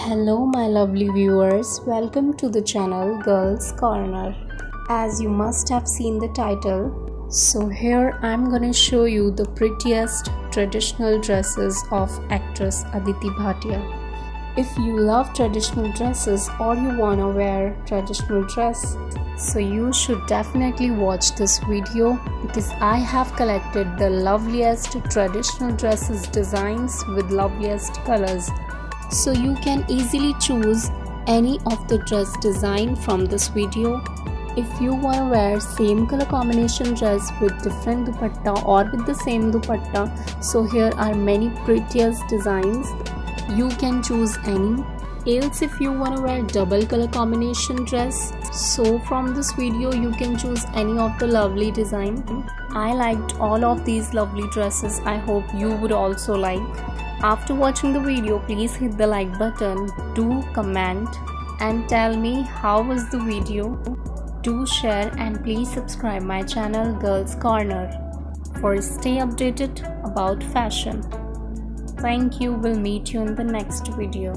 Hello, my lovely viewers, welcome to the channel Girls Corner. As you must have seen the title, so here I'm gonna show you the prettiest traditional dresses of actress Aditi Bhatia. If you love traditional dresses or you wanna wear traditional dress, so you should definitely watch this video because I have collected the loveliest traditional dresses designs with loveliest colors so you can easily choose any of the dress design from this video. If you want to wear same color combination dress with different dupatta or with the same dupatta so here are many prettiest designs. You can choose any. Else if you want to wear double color combination dress so from this video you can choose any of the lovely design. I liked all of these lovely dresses. I hope you would also like after watching the video, please hit the like button, do comment and tell me how was the video. Do share and please subscribe my channel Girls Corner for stay updated about fashion. Thank you. We'll meet you in the next video.